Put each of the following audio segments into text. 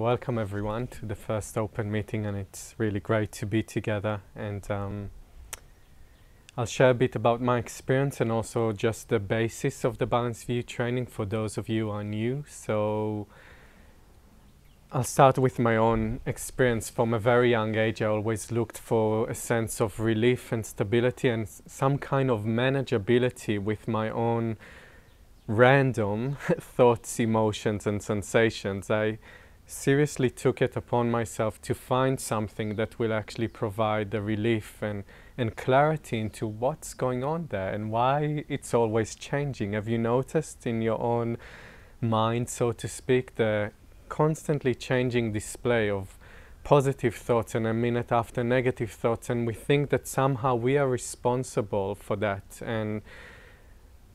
Welcome everyone to the first open meeting and it's really great to be together and um, I'll share a bit about my experience and also just the basis of the Balanced View training for those of you who are new. So I'll start with my own experience. From a very young age I always looked for a sense of relief and stability and some kind of manageability with my own random thoughts, emotions and sensations. I seriously took it upon myself to find something that will actually provide the relief and, and clarity into what's going on there and why it's always changing. Have you noticed in your own mind, so to speak, the constantly changing display of positive thoughts and a minute after negative thoughts and we think that somehow we are responsible for that and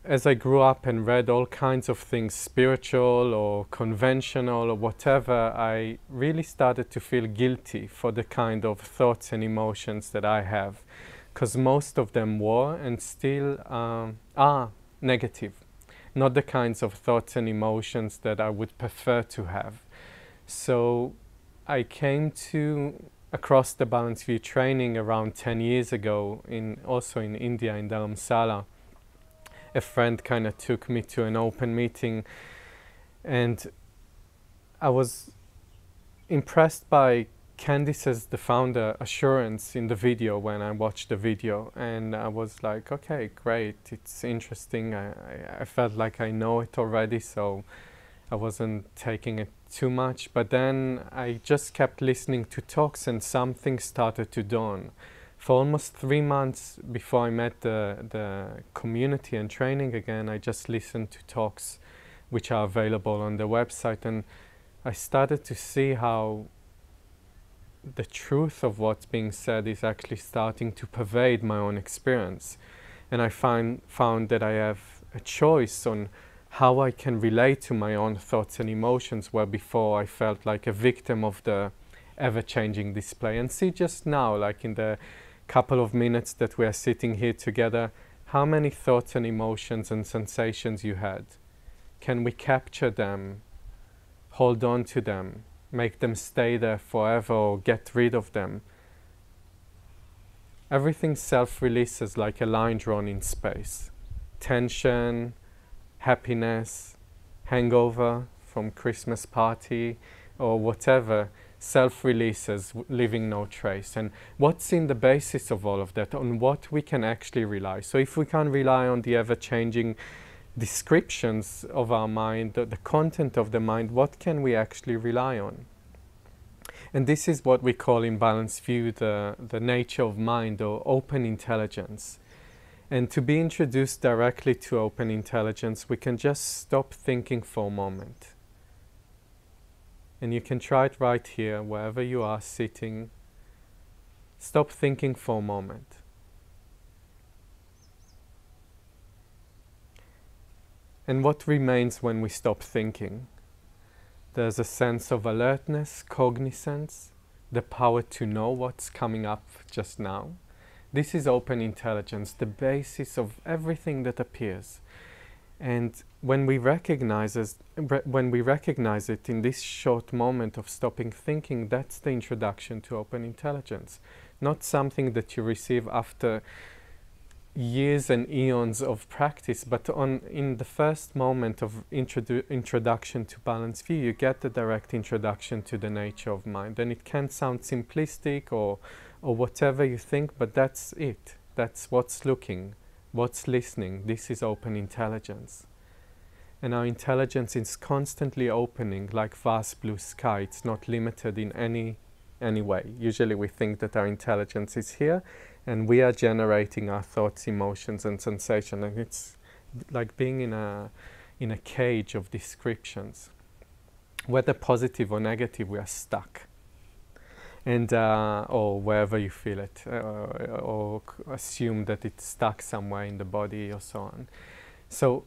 as I grew up and read all kinds of things, spiritual or conventional or whatever, I really started to feel guilty for the kind of thoughts and emotions that I have. Because most of them were and still um, are negative, not the kinds of thoughts and emotions that I would prefer to have. So I came to across the Balanced View training around 10 years ago, in also in India, in Dharamsala a friend kind of took me to an open meeting and I was impressed by Candice's, the founder, assurance in the video when I watched the video and I was like, okay, great, it's interesting. I, I, I felt like I know it already, so I wasn't taking it too much. But then I just kept listening to talks and something started to dawn for almost three months before I met the, the community and training again, I just listened to talks which are available on the website and I started to see how the truth of what's being said is actually starting to pervade my own experience. And I find, found that I have a choice on how I can relate to my own thoughts and emotions where before I felt like a victim of the ever-changing display. And see just now, like in the couple of minutes that we are sitting here together, how many thoughts and emotions and sensations you had. Can we capture them, hold on to them, make them stay there forever or get rid of them? Everything self-releases like a line drawn in space. Tension, happiness, hangover from Christmas party or whatever self-releases, leaving no trace. And what's in the basis of all of that, on what we can actually rely. So if we can't rely on the ever-changing descriptions of our mind, the, the content of the mind, what can we actually rely on? And this is what we call in Balanced View the, the nature of mind or open intelligence. And to be introduced directly to open intelligence, we can just stop thinking for a moment and you can try it right here, wherever you are sitting. Stop thinking for a moment. And what remains when we stop thinking? There's a sense of alertness, cognizance, the power to know what's coming up just now. This is open intelligence, the basis of everything that appears. And when we recognize as, when we recognize it in this short moment of stopping thinking, that's the introduction to open intelligence, not something that you receive after years and eons of practice, but on in the first moment of introdu introduction to Balanced View, you get the direct introduction to the nature of mind. And it can sound simplistic or, or whatever you think, but that's it. That's what's looking. What's listening? This is open intelligence. And our intelligence is constantly opening like vast blue sky. It's not limited in any, any way. Usually we think that our intelligence is here and we are generating our thoughts, emotions and sensations. And it's like being in a, in a cage of descriptions. Whether positive or negative, we are stuck and uh, or wherever you feel it, uh, or assume that it's stuck somewhere in the body or so on. So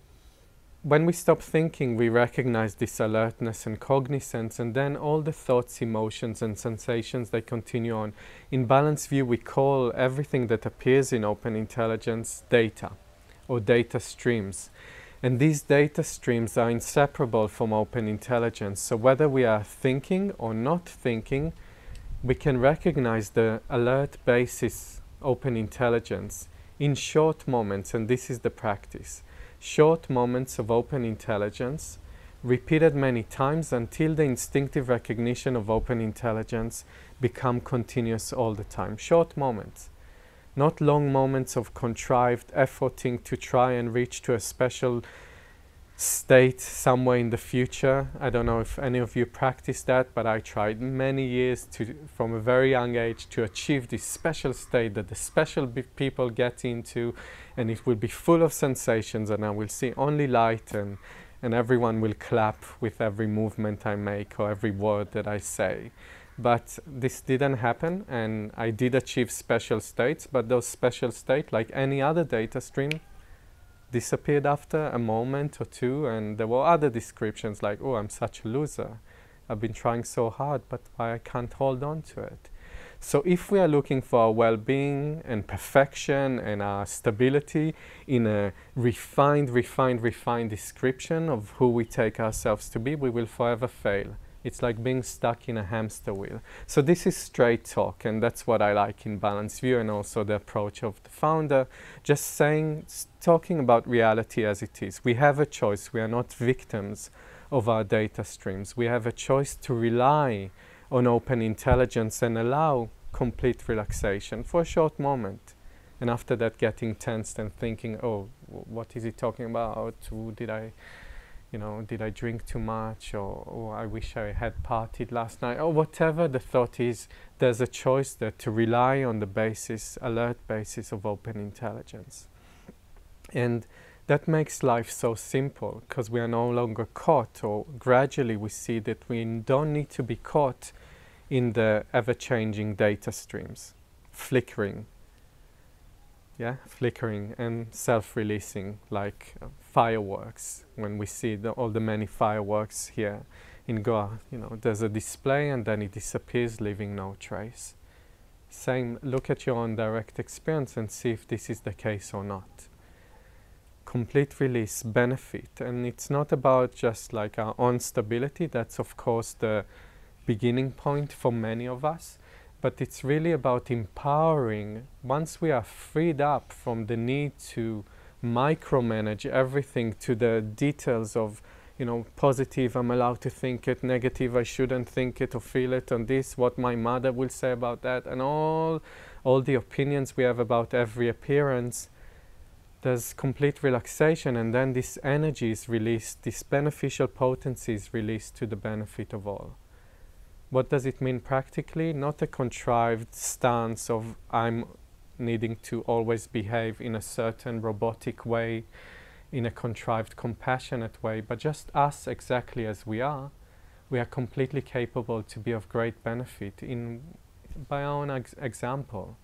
when we stop thinking, we recognize this alertness and cognizance, and then all the thoughts, emotions, and sensations they continue on. In Balanced View, we call everything that appears in open intelligence data or data streams. And these data streams are inseparable from open intelligence. So whether we are thinking or not thinking, we can recognize the alert basis open intelligence in short moments, and this is the practice. Short moments of open intelligence, repeated many times until the instinctive recognition of open intelligence become continuous all the time. Short moments not long moments of contrived efforting to try and reach to a special state somewhere in the future. I don't know if any of you practice that, but I tried many years to, from a very young age to achieve this special state that the special people get into, and it will be full of sensations, and I will see only light, and, and everyone will clap with every movement I make or every word that I say. But this didn't happen, and I did achieve special states, but those special states, like any other data stream, disappeared after a moment or two, and there were other descriptions like, oh, I'm such a loser. I've been trying so hard, but why I can't hold on to it. So if we are looking for our well-being and perfection and our stability in a refined, refined, refined description of who we take ourselves to be, we will forever fail. It's like being stuck in a hamster wheel. So this is straight talk, and that's what I like in Balanced View and also the approach of the founder, just saying, talking about reality as it is. We have a choice. We are not victims of our data streams. We have a choice to rely on open intelligence and allow complete relaxation for a short moment. And after that, getting tensed and thinking, oh, what is he talking about? Who did I you know, did I drink too much or, or I wish I had partied last night or whatever the thought is, there's a choice there to rely on the basis, alert basis of open intelligence. And that makes life so simple because we are no longer caught or gradually we see that we don't need to be caught in the ever-changing data streams, flickering, yeah, flickering and self-releasing like uh, fireworks. When we see the, all the many fireworks here in Goa, you know, there's a display and then it disappears, leaving no trace. Same, look at your own direct experience and see if this is the case or not. Complete release, benefit, and it's not about just like our own stability. That's of course the beginning point for many of us but it's really about empowering. Once we are freed up from the need to micromanage everything to the details of, you know, positive, I'm allowed to think it, negative, I shouldn't think it or feel it, and this, what my mother will say about that, and all, all the opinions we have about every appearance, there's complete relaxation, and then this energy is released, this beneficial potency is released to the benefit of all. What does it mean practically? Not a contrived stance of I'm needing to always behave in a certain robotic way, in a contrived, compassionate way, but just us exactly as we are. We are completely capable to be of great benefit in by our own ex example,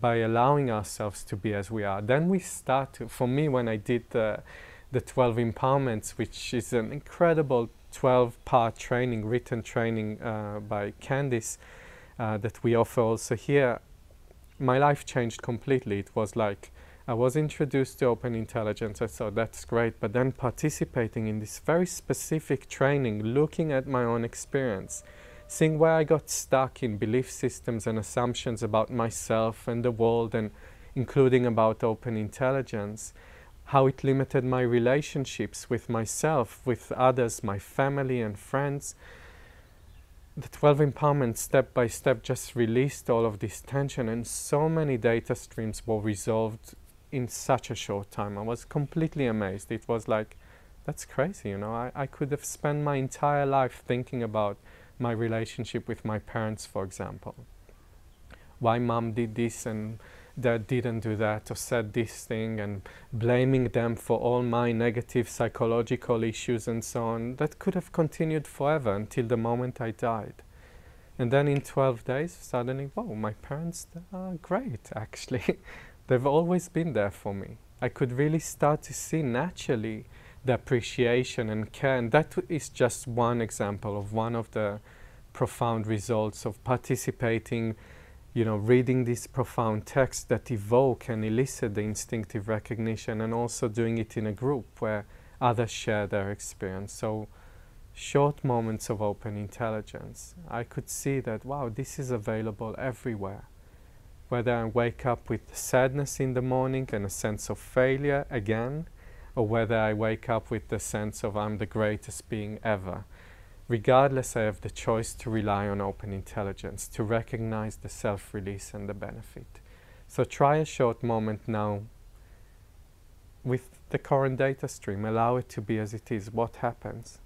by allowing ourselves to be as we are. Then we start to, for me, when I did the, the 12 empowerments, which is an incredible 12 part training, written training uh, by Candice uh, that we offer also here, my life changed completely. It was like I was introduced to open intelligence. I thought that's great, but then participating in this very specific training, looking at my own experience, seeing where I got stuck in belief systems and assumptions about myself and the world, and including about open intelligence how it limited my relationships with myself, with others, my family and friends. The 12 empowerment step by step just released all of this tension and so many data streams were resolved in such a short time. I was completely amazed. It was like, that's crazy, you know. I, I could have spent my entire life thinking about my relationship with my parents, for example. Why mom did this and that didn't do that or said this thing and blaming them for all my negative psychological issues and so on, that could have continued forever until the moment I died. And then in 12 days, suddenly, whoa, my parents are great, actually. They've always been there for me. I could really start to see naturally the appreciation and care. And that is just one example of one of the profound results of participating you know, reading these profound texts that evoke and elicit the instinctive recognition and also doing it in a group where others share their experience. So short moments of open intelligence. I could see that, wow, this is available everywhere. Whether I wake up with sadness in the morning and a sense of failure again, or whether I wake up with the sense of I'm the greatest being ever. Regardless, I have the choice to rely on open intelligence, to recognize the self release and the benefit. So try a short moment now with the current data stream. Allow it to be as it is. What happens?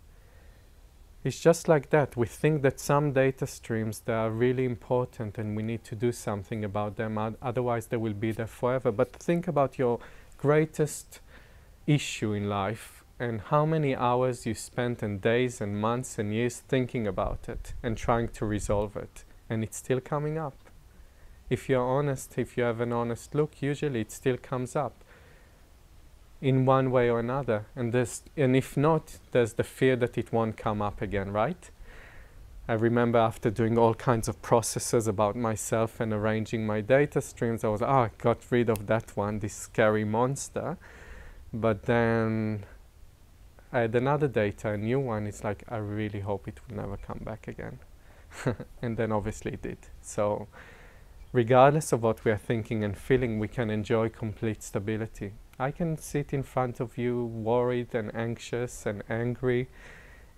It's just like that. We think that some data streams that are really important and we need to do something about them, otherwise they will be there forever. But think about your greatest issue in life and how many hours you spent and days and months and years thinking about it and trying to resolve it and it's still coming up. If you're honest, if you have an honest look, usually it still comes up in one way or another. And, there's, and if not, there's the fear that it won't come up again, right? I remember after doing all kinds of processes about myself and arranging my data streams, I was, oh, I got rid of that one, this scary monster. But then I had another data, a new one. It's like, I really hope it will never come back again. and then obviously it did. So, regardless of what we are thinking and feeling, we can enjoy complete stability. I can sit in front of you worried and anxious and angry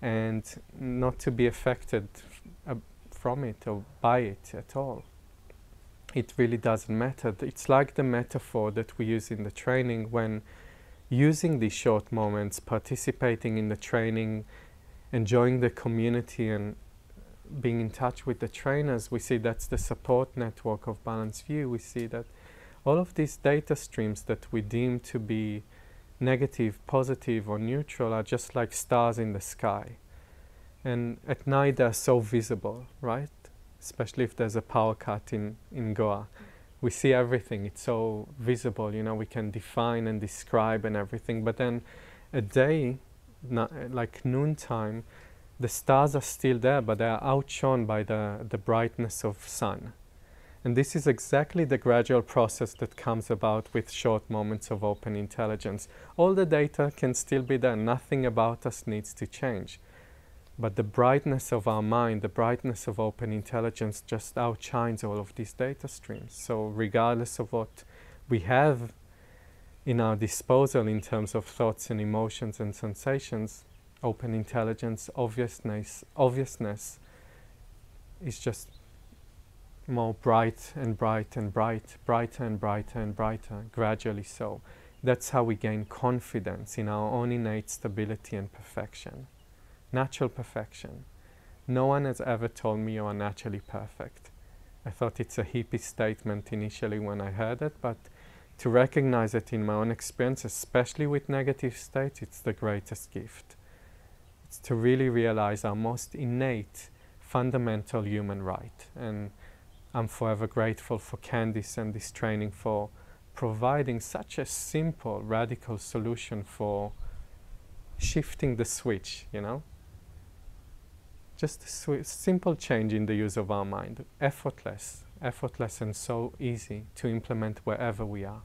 and not to be affected uh, from it or by it at all. It really doesn't matter. It's like the metaphor that we use in the training when using these short moments, participating in the training, enjoying the community and being in touch with the trainers, we see that's the support network of Balanced View. We see that all of these data streams that we deem to be negative, positive, or neutral are just like stars in the sky. And at night they're so visible, right? Especially if there's a power cut in, in Goa. We see everything, it's so visible, you know, we can define and describe and everything. But then a day, like noontime, the stars are still there, but they are outshone by the, the brightness of sun. And this is exactly the gradual process that comes about with short moments of open intelligence. All the data can still be there, nothing about us needs to change. But the brightness of our mind, the brightness of open intelligence just outshines all of these data streams. So, regardless of what we have in our disposal in terms of thoughts and emotions and sensations, open intelligence, obviousness, obviousness is just more bright and bright and bright, brighter and brighter and brighter, gradually so. That's how we gain confidence in our own innate stability and perfection. Natural perfection. No one has ever told me you are naturally perfect. I thought it's a hippie statement initially when I heard it, but to recognize it in my own experience, especially with negative states, it's the greatest gift. It's to really realize our most innate, fundamental human right. And I'm forever grateful for Candice and this training for providing such a simple, radical solution for shifting the switch, you know? Just a simple change in the use of our mind, effortless, effortless and so easy to implement wherever we are.